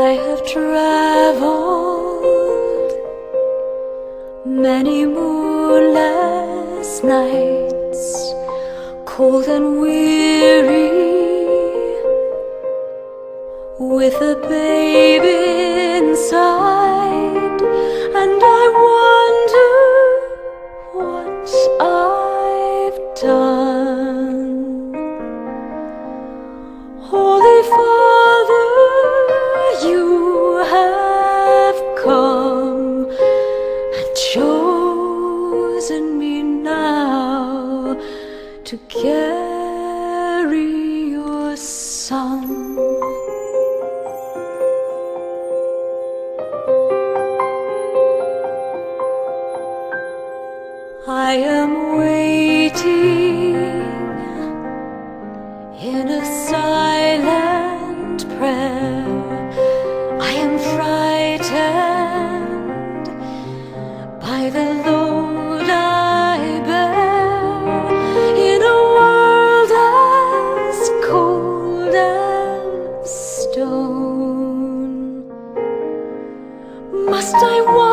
I have traveled many moonless nights, cold and weary, with a baby inside, and I wonder what I've done. Holy chosen me now to carry your son. I am waiting in a I want.